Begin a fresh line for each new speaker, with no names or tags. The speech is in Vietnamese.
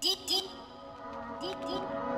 Dit, dit, dit, dit.